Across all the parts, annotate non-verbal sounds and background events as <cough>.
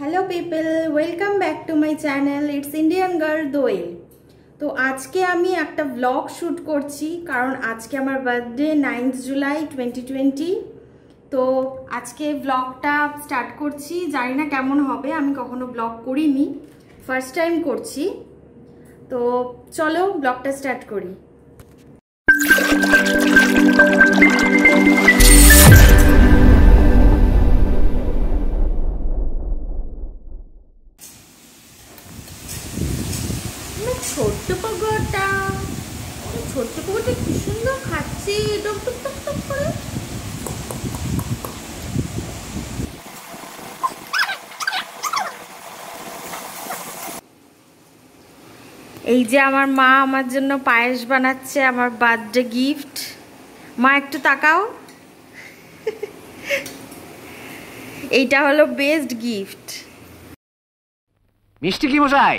Hello people welcome back to my channel it's Indian girl Doyel তো আজকে আমি একটা ব্লগ শ্যুট করছি, কারণ আজকে আমার birthday ninth July twenty twenty তো আজকে ব্লগটা স্টার্ট করছি। জানি না কেমন হবে, আমি কখনো ব্লগ করিনি। ফার্স্ট টাইম করছি। তো চলো ব্লগটা স্টার্ট করি। ছোট্ট পগোটা কি সুন্দর খাচ্ছে, টক টক টক করে। এই যে আমার মা আমার জন্য পায়েস বানাচ্ছে, আমার বার্থডে গিফট। মা, একটু তাকাও। এইটা হলো বেস্ট গিফট মিষ্টি কি মশাই?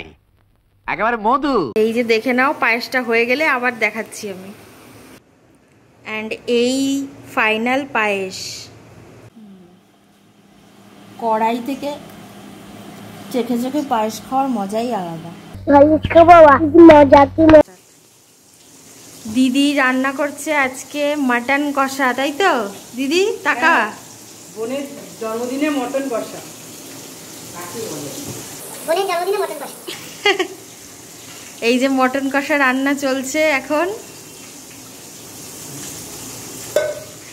একেবারে মধু। এই যে দেখে নাও পায়েসটা হয়ে গেলে আবার দেখাচ্ছি আমি। অ্যান্ড এই ফাইনাল পায়েস। কড়াই থেকে চেখে চেখে পায়েস খাওয়ার মজাই আলাদা। দিদি রান্না করছে আজকে মাটন কষা তাই তো? দিদি টাকা বোনের জন্মদিনে মটন কষা। বোনের জন্মদিনে মটন কষা। <laughs> এই যে মটন কষা রান্না চলছে এখন।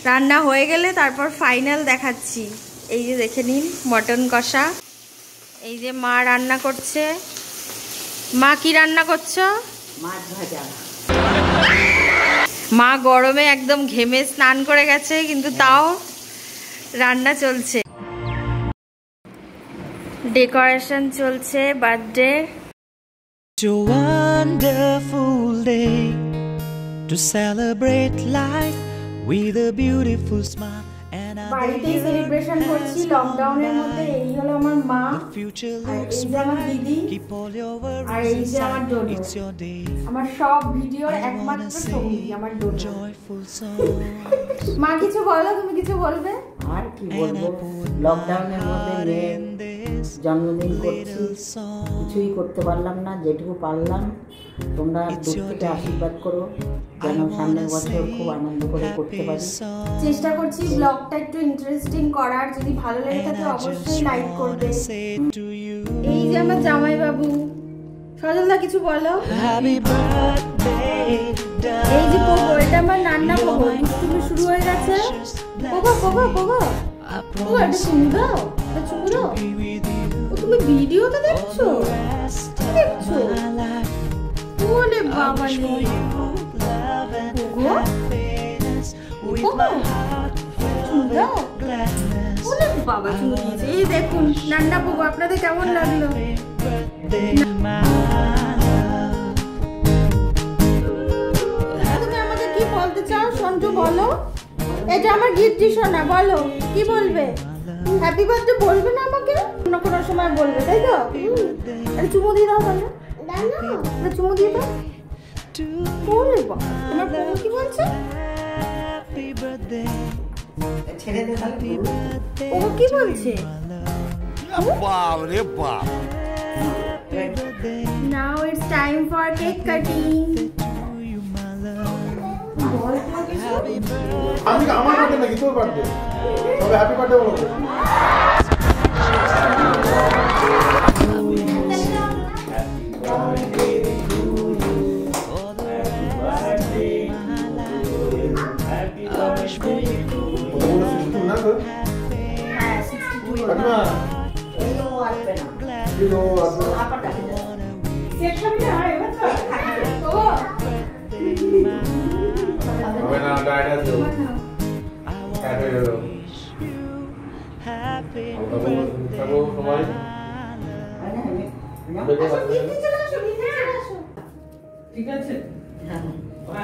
রান্না হয়ে গেলে তারপর ফাইনাল দেখাচ্ছি। এই যে দেখে নিন মটন কষা। এই যে মা রান্না করছে। মা কি রান্না করছ? মাছ ভাজা। মা গরমে একদম ঘেমে স্নান করে গেছে কিন্তু তাও রান্না চলছে। ডেকোরেশন চলছে birthday wonderful day to celebrate life with a beautiful smile and a বাড়িতেই সেলিব্রেশন করছি লকডাউনের মধ্যে এই হলো আমার মা future আর এই যে আমার দিদি your আর এই যে আমার ডোডো। Day. আমার সব ভিডিওর একমাত্র সঙ্গী আমার ডোডো. মা কিছু বলো তুমি কিছু বলবে আর কি বলব? লকডাউনের মধ্যে heart মেয়ে জন্মদিন করছি। কিছুই করতে পারলাম না যেটুকু পারলাম। তোমরা দূর থেকে আশীর্বাদ করো যেন সামনের বছর খুব আনন্দ করে করতে পারি। চেষ্টা করছি ব্লগটা একটু ইন্টারেস্টিং করার যদি ভালো লেগে তাহলে অবশ্যই লাইক করবে। এই যে আমার জামাই বাবু সজলদা কিছু বলো? এই যে পোগো এটা আমার রান্না পোগো শুরু হয়ে গেছে। পোগো পোগো I পোগো এটা চুমু দাও এটা চুমু দাও be with you ও তুমি ভিডিওতে দেখছ কি দেখছ. ওরে বাবা রে you love and Pogo? happiness with Pogo? my heart চুমু full দাও of gladness. ওরে বাবা চুমু দিয়েছে এই দেখুন রান্না পোগো আপনাদের কেমন লাগল. তুমি আমাকে কি বলতে চাও সঞ্জু বলো এটা আমার গিফট শোনা বলো কি বলবে? হ্যাপি বার্থডে বলবে না আমাকে? অন্য কোনো সময় বলবে তাই তো? আরে চুমু দিয়ে দাও বলো আরে চুমু দিয়ে দাও। To বলে বাবা তোমার বউ কি বলছে? ছেড়ে দে তাহলে। Birthday, ও কি বলছে? birthday. Now it's time for cake cutting to you, আমি আমার বার্থডে নাকি? তোর বার্থডে তবে হ্যাপি বার্থডে বলো For ঠিক আছে?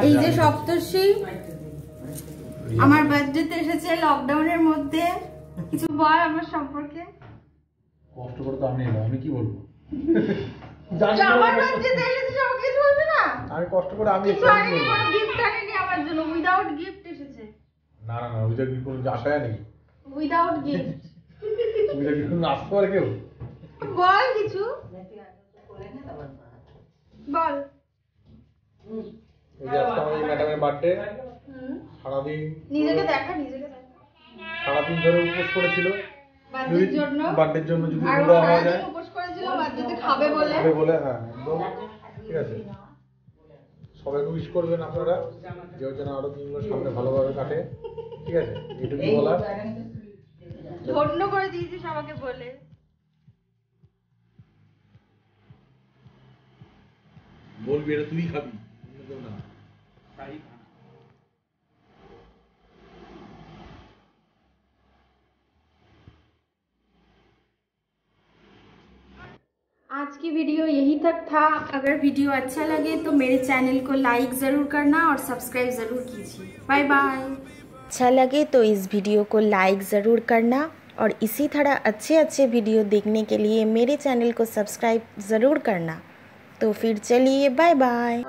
এই যে সপ্তর্ষি আমার বার্থডেতে এসেছে লকডাউনের মধ্যে। কিছু বল আমার সম্পর্কে? কষ্ট করে তো আমি আমি কি বলব? <laughs> আমার বার্থডেতে এসেছে আমাকে কিছু বলবে না? আমি কষ্ট করে আমি কিছু আনিনি কোনো গিফট আনিনি আমার জন্য উইদাউট গিফট এসেছে। না না না ওইটা কি কোনো আশায় নেই উইদাউট গিফট ওইটা কি আসতে পারে কেউ? বল কিছু। বল। এই যে আজকে আমাদের ম্যাডামের বার্থডে সারাদিন নিজেকে দেখা নিজেকে দেখা। সারাদিন ধরে উপোস করেছিল। বার্থডের জন্য। বার্থডের জন্য যদি হওয়া যায়। উপোস করেছিল বার্থডেতে খাবে বলে। তবে বলে হ্যাঁ একদম। ঠিক আছে। সবাইকে উইশ করবেন আপনারা যে যেন আরও দিনগুলো সামনে ভালোভাবে কাটে। ঠিক আছে এটুকু বলার। ধন্য করে দিয়েছিস আমাকে বলে। बोल बेटा तू तो ही खाबी आज की वीडियो यही तक था। अगर वीडियो अच्छा लगे तो मेरे चैनल को लाइक ज़रूर करना और सब्सक्राइब ज़रूर कीजिए। Bye bye. अच्छा लगे तो इस वीडियो को लाइक ज़रूर करना और इसी तरह अच्छे अच्छे वीडियो देखने के लिए मेरे चैनल को सब्सक्राइब ज़रूर करना। तो फिर चलिए बाय बाय